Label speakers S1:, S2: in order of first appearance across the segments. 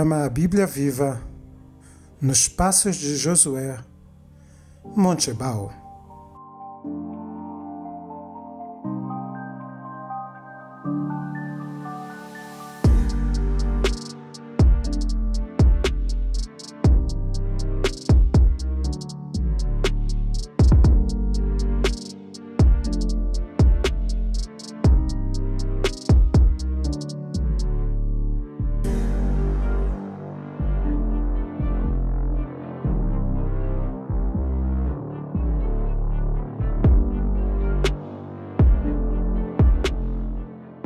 S1: Programa A Bíblia Viva, nos Passos de Josué, Montebal.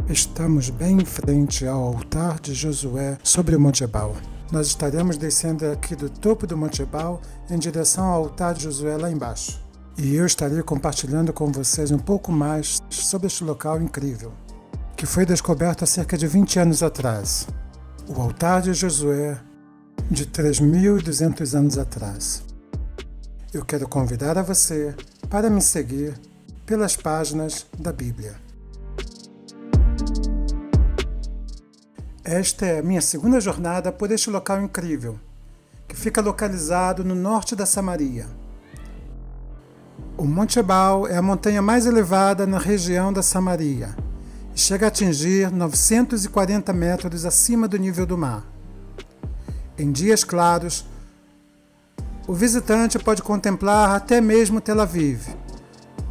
S1: Estamos bem em frente ao altar de Josué sobre o Monte Ebal. Nós estaremos descendo aqui do topo do Monte Ebal em direção ao altar de Josué lá embaixo. E eu estarei compartilhando com vocês um pouco mais sobre este local incrível, que foi descoberto há cerca de 20 anos atrás. O altar de Josué, de 3.200 anos atrás. Eu quero convidar a você para me seguir pelas páginas da Bíblia. Esta é a minha segunda jornada por este local incrível, que fica localizado no norte da Samaria. O Monte Ebal é a montanha mais elevada na região da Samaria e chega a atingir 940 metros acima do nível do mar. Em dias claros, o visitante pode contemplar até mesmo Tel Aviv,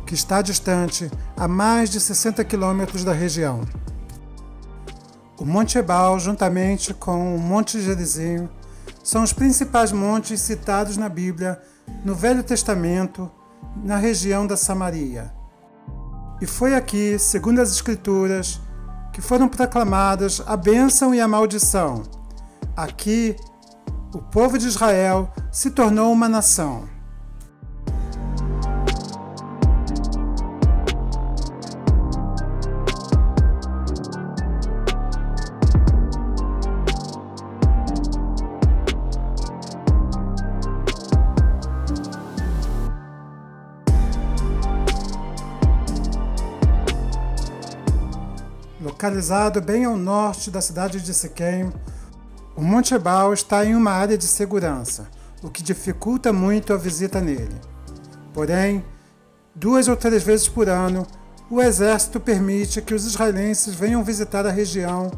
S1: que está distante a mais de 60 quilômetros da região. O Monte Ebal, juntamente com o Monte Gerizim, são os principais montes citados na Bíblia no Velho Testamento, na região da Samaria. E foi aqui, segundo as Escrituras, que foram proclamadas a bênção e a maldição. Aqui, o povo de Israel se tornou uma nação. Localizado bem ao norte da cidade de Siquém, o Monte Ebal está em uma área de segurança, o que dificulta muito a visita nele. Porém, duas ou três vezes por ano, o exército permite que os israelenses venham visitar a região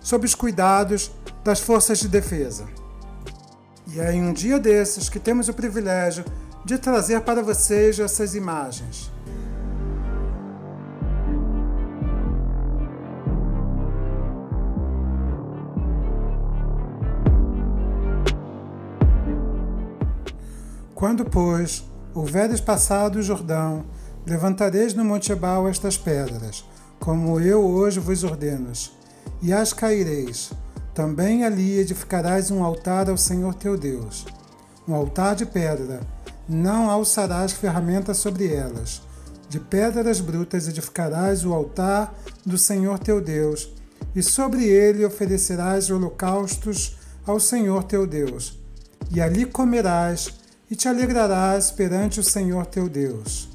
S1: sob os cuidados das forças de defesa. E é em um dia desses que temos o privilégio de trazer para vocês essas imagens. Quando, pois, houveres passado o Jordão, levantareis no Monte Ebal estas pedras, como eu hoje vos ordeno, e as caireis. Também ali edificarás um altar ao Senhor teu Deus, um altar de pedra, não alçarás ferramentas sobre elas. De pedras brutas edificarás o altar do Senhor teu Deus, e sobre ele oferecerás holocaustos ao Senhor teu Deus. E ali comerás e te alegrarás perante o Senhor teu Deus.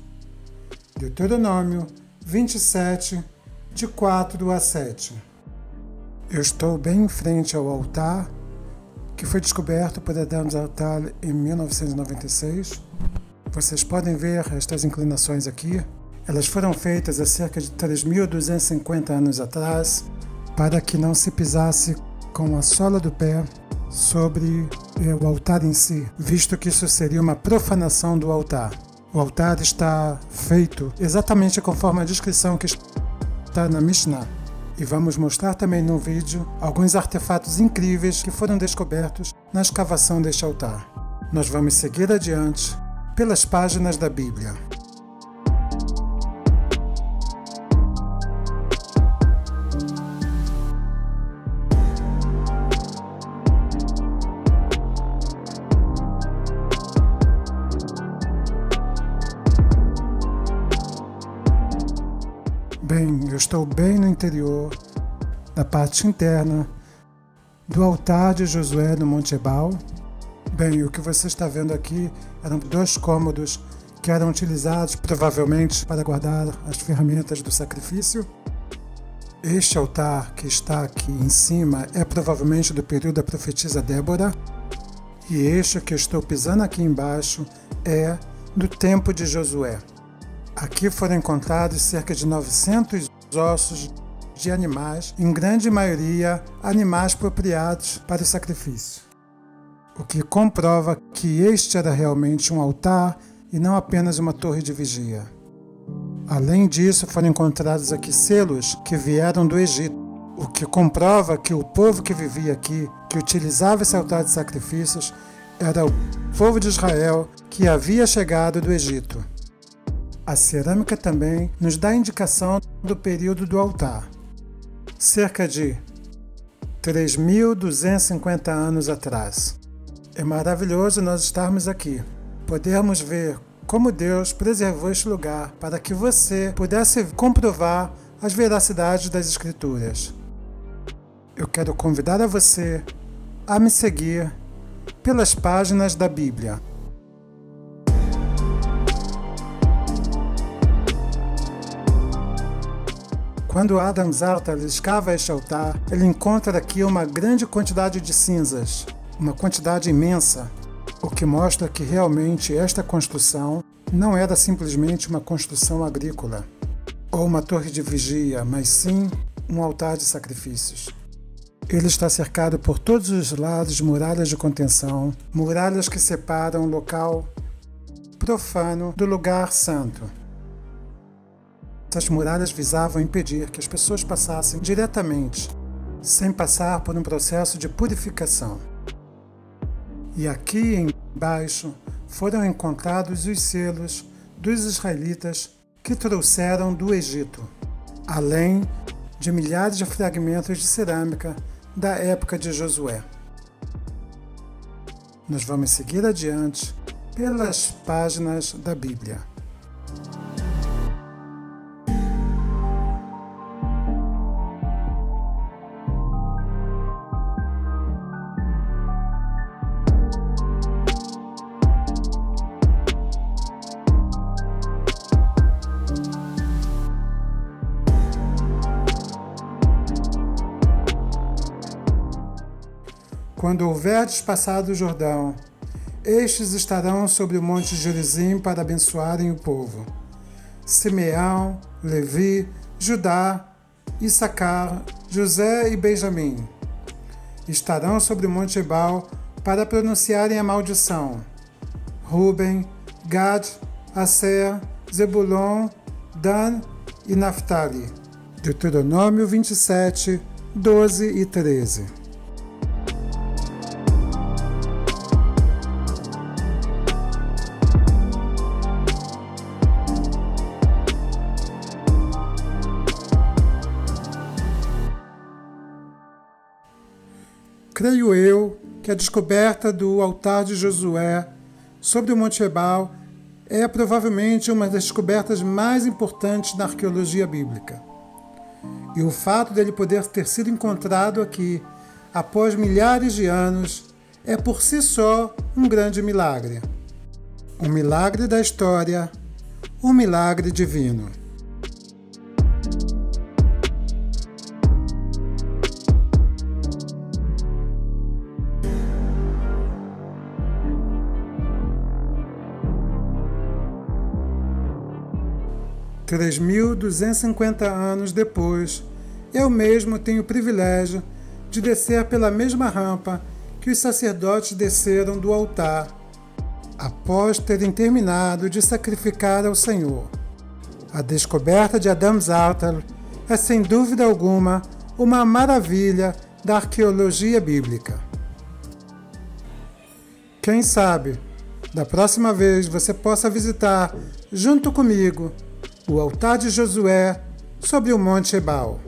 S1: Deuteronômio 27, de 4 a 7. Eu estou bem em frente ao altar que foi descoberto por Adam Zartal em 1996. Vocês podem ver estas inclinações aqui. Elas foram feitas há cerca de 3.250 anos atrás para que não se pisasse com a sola do pé sobre é, o altar em si, visto que isso seria uma profanação do altar. O altar está feito exatamente conforme a descrição que está na Mishnah. E vamos mostrar também no vídeo alguns artefatos incríveis que foram descobertos na escavação deste altar. Nós vamos seguir adiante pelas páginas da Bíblia. Eu estou bem no interior, na parte interna do altar de Josué no Monte Ebal. Bem, o que você está vendo aqui eram dois cômodos que eram utilizados provavelmente para guardar as ferramentas do sacrifício. Este altar que está aqui em cima é provavelmente do período da profetisa Débora, e este que estou pisando aqui embaixo é do tempo de Josué. Aqui foram encontrados cerca de 900 ossos de animais, em grande maioria animais apropriados para o sacrifício. O que comprova que este era realmente um altar e não apenas uma torre de vigia. Além disso, foram encontrados aqui selos que vieram do Egito, o que comprova que o povo que vivia aqui, que utilizava esse altar de sacrifícios, era o povo de Israel que havia chegado do Egito. A cerâmica também nos dá indicação do período do altar. Cerca de 3.250 anos atrás. É maravilhoso nós estarmos aqui, podermos ver como Deus preservou este lugar para que você pudesse comprovar as veracidades das Escrituras. Eu quero convidar a você a me seguir pelas páginas da Bíblia. Quando Adam Zartar escava este altar, ele encontra aqui uma grande quantidade de cinzas, uma quantidade imensa, o que mostra que realmente esta construção não era simplesmente uma construção agrícola ou uma torre de vigia, mas sim um altar de sacrifícios. Ele está cercado por todos os lados de muralhas de contenção, muralhas que separam o local profano do lugar santo. Essas muralhas visavam impedir que as pessoas passassem diretamente, sem passar por um processo de purificação. E aqui embaixo foram encontrados os selos dos israelitas que trouxeram do Egito, além de milhares de fragmentos de cerâmica da época de Josué. Nós vamos seguir adiante pelas páginas da Bíblia. Quando houverdes passado o Jordão, estes estarão sobre o monte Gerizim para abençoarem o povo. Simeão, Levi, Judá, Issacar, José e Benjamim estarão sobre o monte Ebal para pronunciarem a maldição. Ruben, Gad, Aser, Zebulon, Dan e Naphtali. Deuteronômio 27, 12 e 13. Creio eu que a descoberta do altar de Josué sobre o Monte Ebal é provavelmente uma das descobertas mais importantes na arqueologia bíblica. E o fato dele poder ter sido encontrado aqui após milhares de anos é por si só um grande milagre. Um milagre da história, um milagre divino. 3.250 anos depois, eu mesmo tenho o privilégio de descer pela mesma rampa que os sacerdotes desceram do altar, após terem terminado de sacrificar ao Senhor. A descoberta de Adam Zartar é sem dúvida alguma uma maravilha da arqueologia bíblica. Quem sabe, da próxima vez você possa visitar, junto comigo, o altar de Josué sobre o Monte Ebal.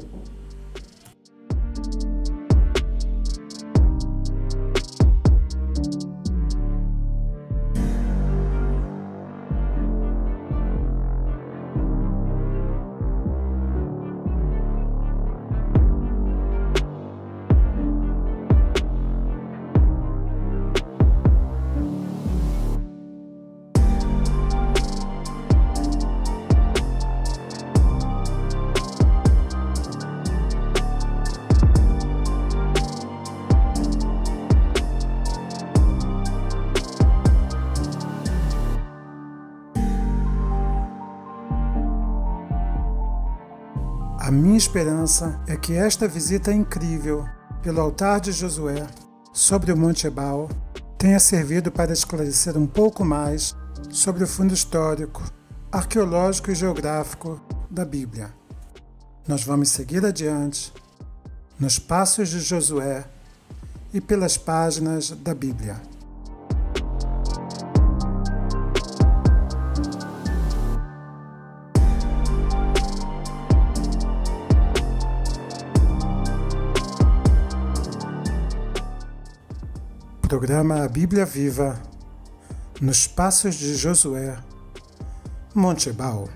S1: Minha esperança é que esta visita incrível pelo altar de Josué sobre o Monte Ebal tenha servido para esclarecer um pouco mais sobre o fundo histórico, arqueológico e geográfico da Bíblia. Nós vamos seguir adiante nos passos de Josué e pelas páginas da Bíblia. Programa A Bíblia Viva, nos Passos de Josué, Montebal.